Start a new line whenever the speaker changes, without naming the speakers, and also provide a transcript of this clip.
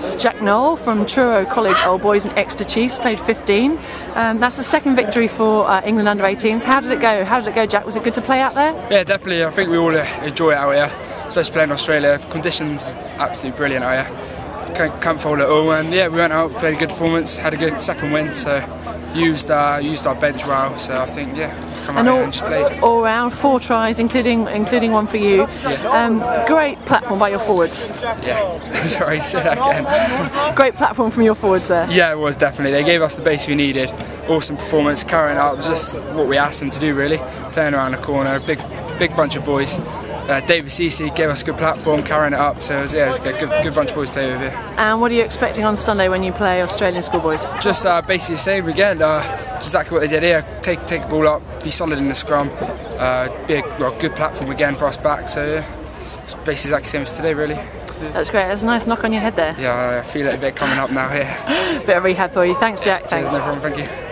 This is Jack Nowell from Truro College Old Boys and Exeter Chiefs, played 15. Um, that's the second victory for uh, England under 18s. How did it go? How did it go, Jack? Was it good to play out there?
Yeah, definitely. I think we all uh, enjoy it out here, especially playing Australia. Conditions absolutely brilliant out here. Can't, can't it all. And yeah, we went out, played a good performance, had a good second win. So used uh, used our bench well. So I think yeah, come out
And
here
all,
and just played.
all round, four tries, including including one for you.
Yeah.
Um, great platform by your forwards.
Yeah, sorry, say that again.
Great platform from your forwards there.
Yeah, it was definitely. They gave us the base we needed. Awesome performance, carrying out just what we asked them to do really. Playing around the corner, big big bunch of boys. Uh, David Cece gave us a good platform, carrying it up. So it was, yeah, it was a good, good bunch of boys to play with here.
And what are you expecting on Sunday when you play Australian schoolboys?
Just uh, basically the same again. Uh, exactly what they did here. Take take the ball up, be solid in the scrum, uh, be a well, good platform again for us back. So yeah, it's basically exactly the same as today really.
That's great. That's a nice knock on your head there.
Yeah, I feel it a bit coming up now here.
Bit of rehab for you. Thanks, Jack.
Cheers,
Thanks.
no problem. Thank you.